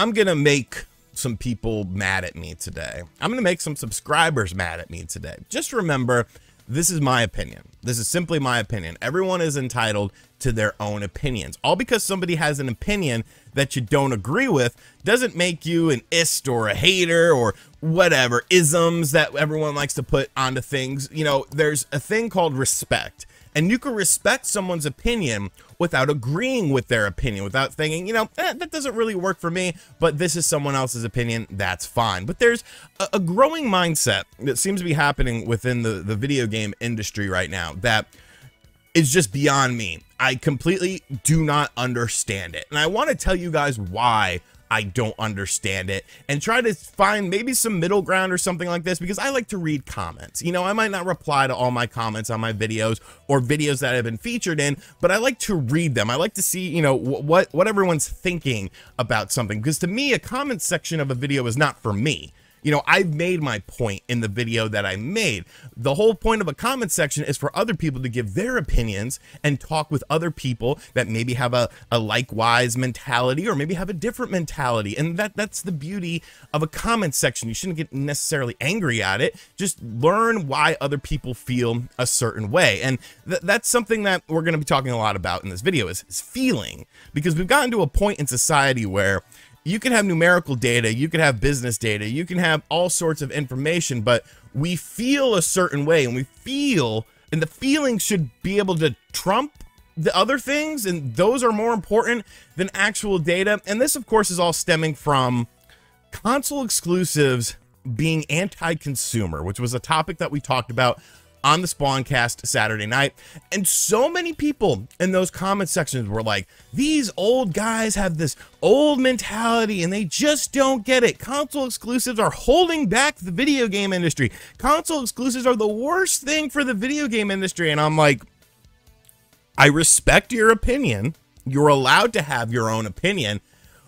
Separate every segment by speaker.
Speaker 1: I'm going to make some people mad at me today. I'm going to make some subscribers mad at me today. Just remember, this is my opinion. This is simply my opinion. Everyone is entitled to their own opinions. All because somebody has an opinion that you don't agree with doesn't make you an ist or a hater or whatever isms that everyone likes to put onto things. You know, there's a thing called respect. And you can respect someone's opinion without agreeing with their opinion, without thinking, you know, eh, that doesn't really work for me, but this is someone else's opinion. That's fine. But there's a, a growing mindset that seems to be happening within the, the video game industry right now that is just beyond me. I completely do not understand it. And I want to tell you guys why I don't understand it and try to find maybe some middle ground or something like this because I like to read comments. You know, I might not reply to all my comments on my videos or videos that I've been featured in, but I like to read them. I like to see, you know, what what everyone's thinking about something because to me a comment section of a video is not for me. You know, I've made my point in the video that I made. The whole point of a comment section is for other people to give their opinions and talk with other people that maybe have a, a likewise mentality or maybe have a different mentality. And that that's the beauty of a comment section. You shouldn't get necessarily angry at it. Just learn why other people feel a certain way. And th that's something that we're going to be talking a lot about in this video is, is feeling because we've gotten to a point in society where you can have numerical data, you can have business data, you can have all sorts of information, but we feel a certain way and we feel, and the feeling should be able to trump the other things, and those are more important than actual data. And this, of course, is all stemming from console exclusives being anti consumer, which was a topic that we talked about on the Spawncast Saturday night. And so many people in those comment sections were like, these old guys have this old mentality and they just don't get it. Console exclusives are holding back the video game industry. Console exclusives are the worst thing for the video game industry. And I'm like, I respect your opinion. You're allowed to have your own opinion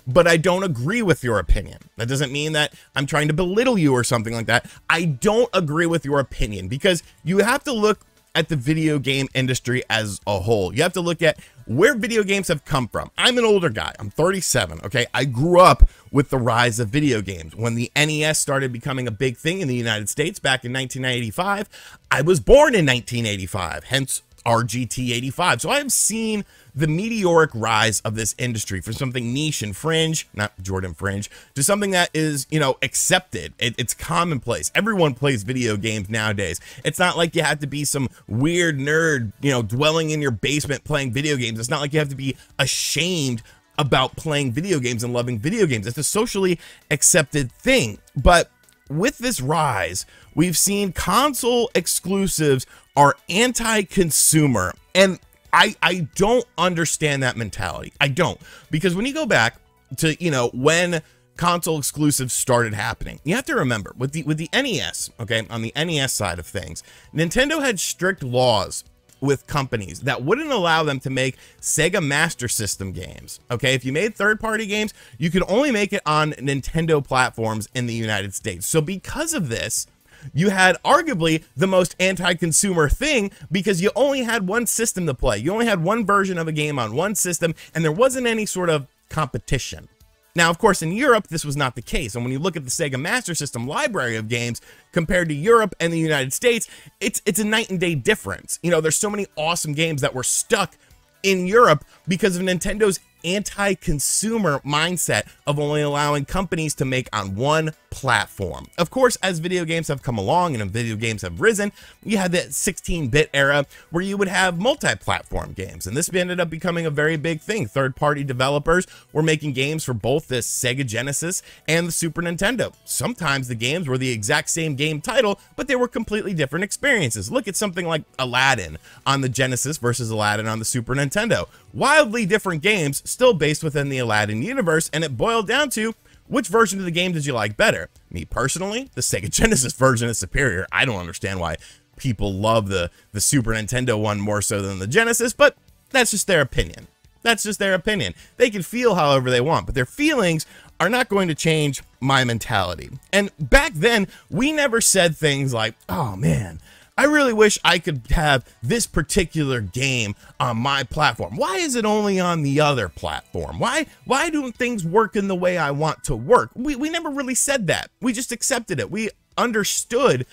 Speaker 1: but I don't agree with your opinion. That doesn't mean that I'm trying to belittle you or something like that. I don't agree with your opinion because you have to look at the video game industry as a whole. You have to look at where video games have come from. I'm an older guy. I'm 37. Okay. I grew up with the rise of video games. When the NES started becoming a big thing in the United States back in 1985, I was born in 1985, hence RGT 85. So I have seen the meteoric rise of this industry from something niche and fringe, not Jordan fringe, to something that is, you know, accepted. It, it's commonplace. Everyone plays video games nowadays. It's not like you have to be some weird nerd, you know, dwelling in your basement playing video games. It's not like you have to be ashamed about playing video games and loving video games. It's a socially accepted thing. But with this rise, we've seen console exclusives are anti-consumer. And I I don't understand that mentality. I don't because when you go back to you know when console exclusives started happening, you have to remember with the with the NES, okay, on the NES side of things, Nintendo had strict laws with companies that wouldn't allow them to make Sega Master System games. Okay, if you made third-party games, you could only make it on Nintendo platforms in the United States. So because of this, you had arguably the most anti-consumer thing because you only had one system to play. You only had one version of a game on one system and there wasn't any sort of competition. Now, of course, in Europe, this was not the case. And when you look at the Sega Master System library of games compared to Europe and the United States, it's it's a night and day difference. You know, there's so many awesome games that were stuck in Europe because of Nintendo's anti-consumer mindset of only allowing companies to make on one platform. Of course, as video games have come along and video games have risen, you had that 16-bit era where you would have multi-platform games, and this ended up becoming a very big thing. Third-party developers were making games for both the Sega Genesis and the Super Nintendo. Sometimes the games were the exact same game title, but they were completely different experiences. Look at something like Aladdin on the Genesis versus Aladdin on the Super Nintendo. Wildly different games, still based within the Aladdin universe, and it boiled down to which version of the game did you like better? Me personally, the Sega Genesis version is superior. I don't understand why people love the, the Super Nintendo one more so than the Genesis, but that's just their opinion. That's just their opinion. They can feel however they want, but their feelings are not going to change my mentality. And back then, we never said things like, oh man, I really wish I could have this particular game on my platform. Why is it only on the other platform? Why why don't things work in the way I want to work? We we never really said that. We just accepted it. We understood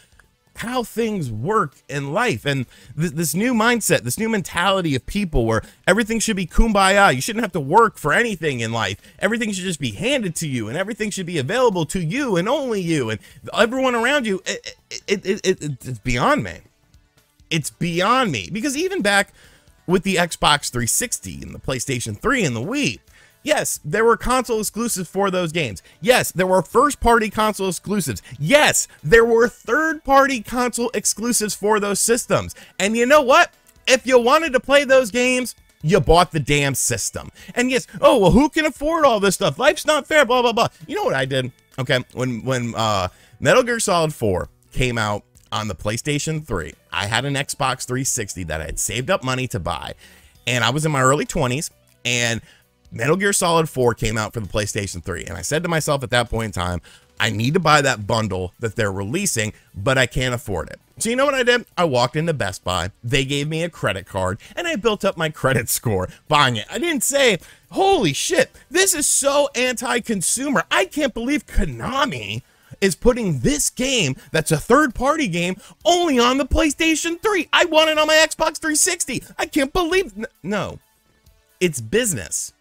Speaker 1: how things work in life and th this new mindset, this new mentality of people where everything should be kumbaya. You shouldn't have to work for anything in life. Everything should just be handed to you and everything should be available to you and only you and everyone around you. It, it, it, it it's beyond me. It's beyond me because even back with the Xbox 360 and the PlayStation 3 and the Wii, Yes, there were console exclusives for those games. Yes, there were first party console exclusives. Yes, there were third party console exclusives for those systems. And you know what? If you wanted to play those games, you bought the damn system. And yes, oh, well, who can afford all this stuff? Life's not fair, blah, blah, blah. You know what I did? Okay, when, when uh, Metal Gear Solid 4 came out on the PlayStation 3, I had an Xbox 360 that I had saved up money to buy. And I was in my early 20s. And Metal Gear Solid 4 came out for the PlayStation 3, and I said to myself at that point in time, I need to buy that bundle that they're releasing, but I can't afford it. So you know what I did? I walked into Best Buy. They gave me a credit card and I built up my credit score buying it. I didn't say, holy shit, this is so anti-consumer. I can't believe Konami is putting this game that's a third party game only on the PlayStation 3. I want it on my Xbox 360. I can't believe no. It's business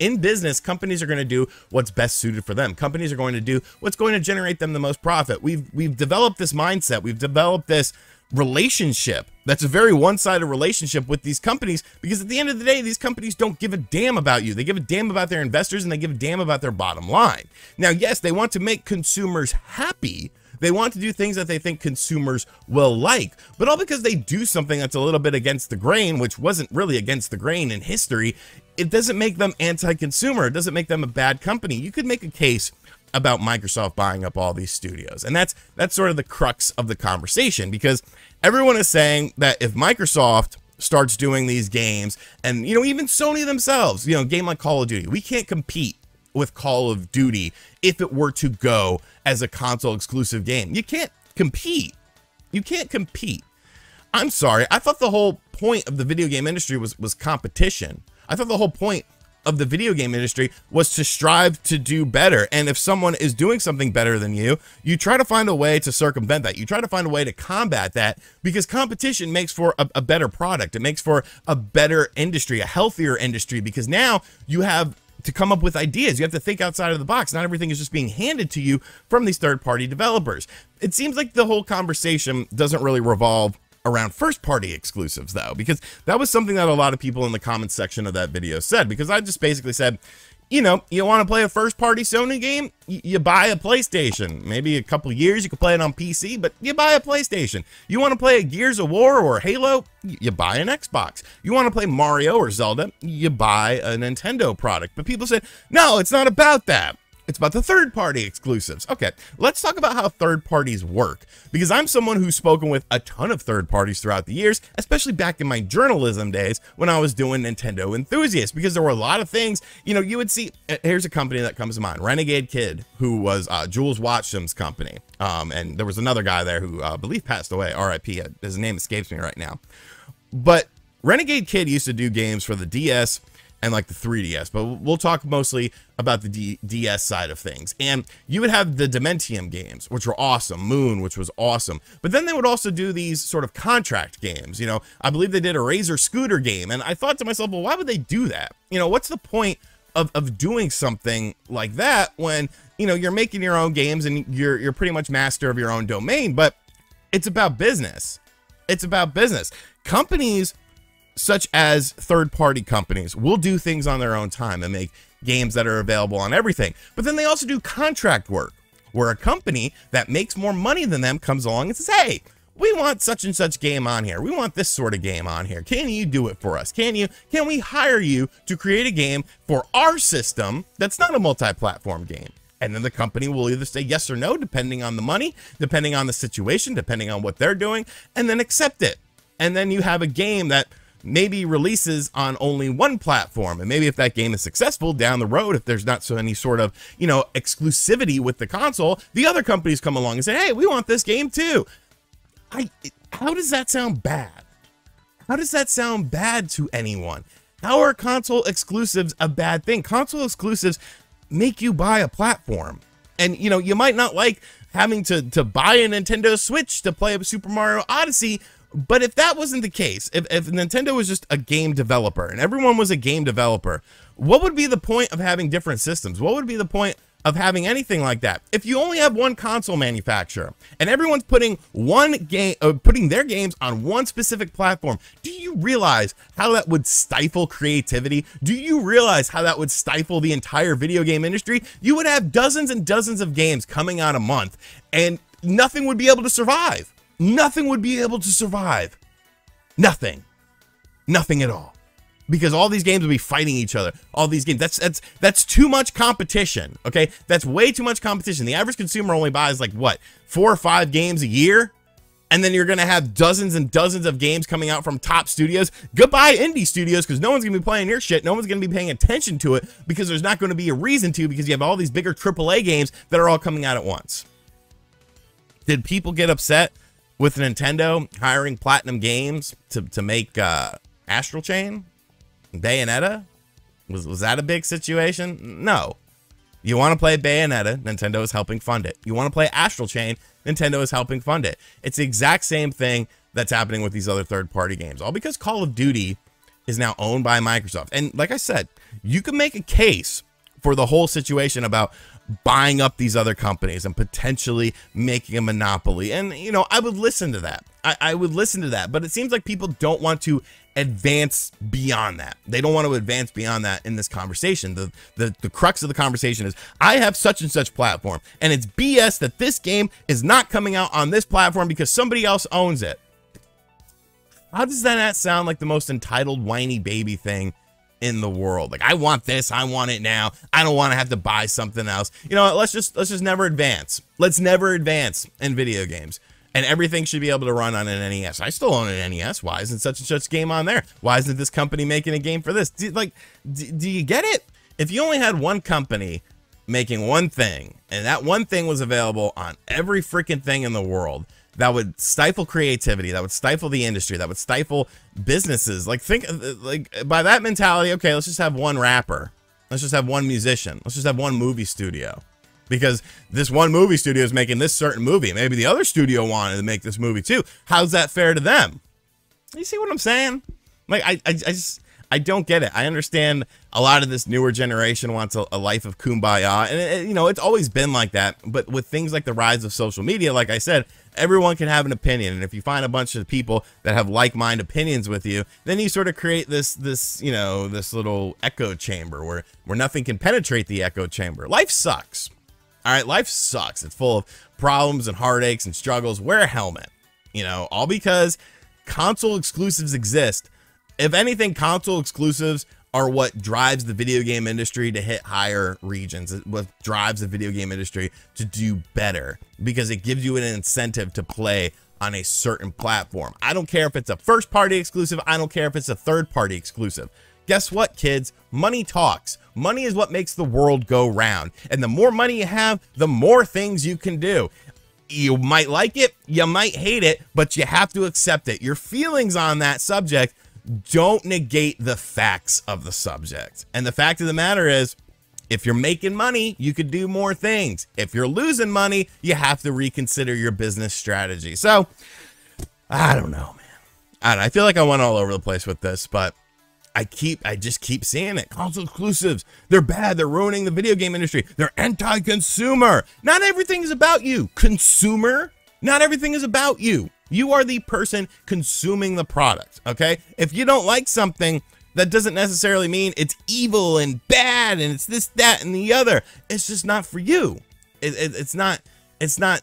Speaker 1: in business, companies are going to do what's best suited for them. Companies are going to do what's going to generate them the most profit. We've we've developed this mindset. We've developed this relationship that's a very one-sided relationship with these companies because at the end of the day these companies don't give a damn about you they give a damn about their investors and they give a damn about their bottom line now yes they want to make consumers happy they want to do things that they think consumers will like, but all because they do something that's a little bit against the grain, which wasn't really against the grain in history, it doesn't make them anti-consumer. It doesn't make them a bad company. You could make a case about Microsoft buying up all these studios. And that's that's sort of the crux of the conversation because everyone is saying that if Microsoft starts doing these games and you know even Sony themselves, you know, game like Call of Duty, we can't compete with Call of Duty if it were to go as a console exclusive game. You can't compete. You can't compete. I'm sorry. I thought the whole point of the video game industry was was competition. I thought the whole point of the video game industry was to strive to do better. And if someone is doing something better than you, you try to find a way to circumvent that. You try to find a way to combat that because competition makes for a, a better product. It makes for a better industry, a healthier industry, because now you have to come up with ideas. You have to think outside of the box. Not everything is just being handed to you from these third party developers. It seems like the whole conversation doesn't really revolve around first party exclusives though, because that was something that a lot of people in the comments section of that video said, because I just basically said, you know, you want to play a first party Sony game, you buy a PlayStation. Maybe a couple years you can play it on PC, but you buy a PlayStation. You want to play a Gears of War or Halo, you buy an Xbox. You want to play Mario or Zelda, you buy a Nintendo product. But people say, no, it's not about that. It's about the third party exclusives. Okay, let's talk about how third parties work because I'm someone who's spoken with a ton of third parties throughout the years, especially back in my journalism days when I was doing Nintendo Enthusiast because there were a lot of things, you know, you would see. Uh, here's a company that comes to mind Renegade Kid, who was uh, Jools Watsham's company. Um, and there was another guy there who uh, I believe passed away, RIP. His name escapes me right now. But Renegade Kid used to do games for the DS and like the 3DS, but we'll talk mostly about the D DS side of things. And you would have the Dementium games, which were awesome, Moon, which was awesome. But then they would also do these sort of contract games. You know, I believe they did a Razor Scooter game, and I thought to myself, well, why would they do that? You know, what's the point of, of doing something like that when, you know, you're making your own games and you're you're pretty much master of your own domain, but it's about business. It's about business. Companies such as third party companies will do things on their own time and make games that are available on everything. But then they also do contract work where a company that makes more money than them comes along and says, hey, we want such and such game on here. We want this sort of game on here. Can you do it for us? Can you can we hire you to create a game for our system that's not a multi-platform game? And then the company will either say yes or no depending on the money, depending on the situation, depending on what they're doing, and then accept it. And then you have a game that maybe releases on only one platform. And maybe if that game is successful down the road, if there's not so any sort of, you know, exclusivity with the console, the other companies come along and say, hey, we want this game too. I How does that sound bad? How does that sound bad to anyone? How are console exclusives a bad thing? Console exclusives make you buy a platform. And you know, you might not like having to to buy a Nintendo Switch to play a Super Mario Odyssey, but if that wasn't the case, if, if Nintendo was just a game developer and everyone was a game developer, what would be the point of having different systems? What would be the point of having anything like that? If you only have one console manufacturer and everyone's putting one game, uh, putting their games on one specific platform, do you realize how that would stifle creativity? Do you realize how that would stifle the entire video game industry? You would have dozens and dozens of games coming out a month and nothing would be able to survive nothing would be able to survive. Nothing. Nothing at all. Because all these games would be fighting each other. All these games. That's that's that's too much competition. Okay? That's way too much competition. The average consumer only buys like what? Four or five games a year? And then you're gonna have dozens and dozens of games coming out from top studios. Goodbye, indie studios, because no one's gonna be playing your shit. No one's gonna be paying attention to it because there's not gonna be a reason to because you have all these bigger AAA games that are all coming out at once. Did people get upset with Nintendo hiring Platinum Games to, to make uh, Astral Chain, Bayonetta? Was, was that a big situation? No. You want to play Bayonetta, Nintendo is helping fund it. You want to play Astral Chain, Nintendo is helping fund it. It's the exact same thing that's happening with these other third party games, all because Call of Duty is now owned by Microsoft. And like I said, you can make a case for the whole situation about buying up these other companies and potentially making a monopoly. And, you know, I would listen to that. I, I, would listen to that. But it seems like people don't want to advance beyond that. They don't want to advance beyond that in this conversation. The, the, the crux of the conversation is I have such and such platform, and it's BS that this game is not coming out on this platform because somebody else owns it. How does that not sound like the most entitled whiny baby thing in the world. Like I want this, I want it now. I don't want to have to buy something else. You know, let's just let's just never advance. Let's never advance in video games. And everything should be able to run on an NES. I still own an NES. Why isn't such and such game on there? Why isn't this company making a game for this? Do, like, do, do you get it? If you only had one company making one thing, and that one thing was available on every freaking thing in the world, that would stifle creativity, that would stifle the industry, that would stifle businesses. Like think uh, like by that mentality, okay, let's just have one rapper. Let's just have one musician. Let's just have one movie studio. Because this one movie studio is making this certain movie. Maybe the other studio wanted to make this movie too. How's that fair to them? You see what I'm saying? Like I I, I just I don't get it. I understand a lot of this newer generation wants a, a life of kumbaya, and it, you know it's always been like that. But with things like the rise of social media, like I said, everyone can have an opinion, and if you find a bunch of people that have like-minded opinions with you, then you sort of create this this you know this little echo chamber where where nothing can penetrate the echo chamber. Life sucks. All right, life sucks. It's full of problems and heartaches and struggles. Wear a helmet. You know, all because console exclusives exist if anything, console exclusives are what drives the video game industry to hit higher regions. what drives the video game industry to do better because it gives you an incentive to play on a certain platform. I don't care if it's a first party exclusive. I don't care if it's a third party exclusive. Guess what, kids? Money talks. Money is what makes the world go round. And the more money you have, the more things you can do. You might like it, you might hate it, but you have to accept it. Your feelings on that subject don't negate the facts of the subject. And the fact of the matter is, if you're making money, you could do more things. If you're losing money, you have to reconsider your business strategy. So, I don't know, man. I, know, I feel like I went all over the place with this, but I keep, I just keep seeing it. Console exclusives, they're bad. They're ruining the video game industry. They're anti-consumer. Not everything is about you, consumer. Not everything is about you. You are the person consuming the product, okay? If you don't like something, that doesn't necessarily mean it's evil and bad and it's this, that, and the other. It's just not for you. It, it, it's not. It's not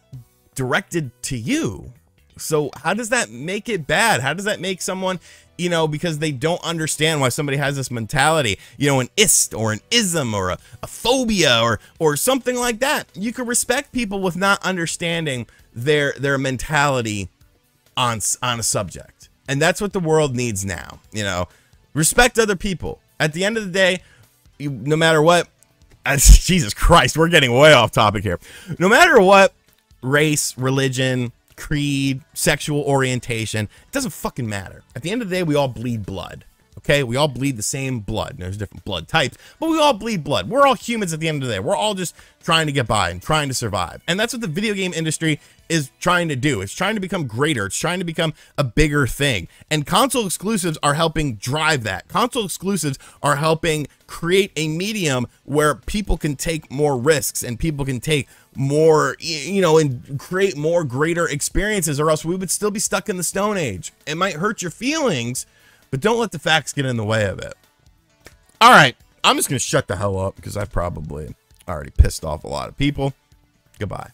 Speaker 1: directed to you. So how does that make it bad? How does that make someone, you know, because they don't understand why somebody has this mentality, you know, an ist or an ism or a, a phobia or or something like that. You can respect people with not understanding their their mentality on on a subject. And that's what the world needs now, you know. Respect other people. At the end of the day, you, no matter what, Jesus Christ, we're getting way off topic here. No matter what race, religion, creed, sexual orientation. It doesn't fucking matter. At the end of the day, we all bleed blood. Okay, we all bleed the same blood. There's different blood types, but we all bleed blood. We're all humans at the end of the day. We're all just trying to get by and trying to survive. And that's what the video game industry is trying to do. It's trying to become greater. It's trying to become a bigger thing. And console exclusives are helping drive that. Console exclusives are helping create a medium where people can take more risks and people can take more, you know, and create more greater experiences, or else we would still be stuck in the Stone Age. It might hurt your feelings but don't let the facts get in the way of it. All right, I'm just going to shut the hell up because I've probably already pissed off a lot of people. Goodbye.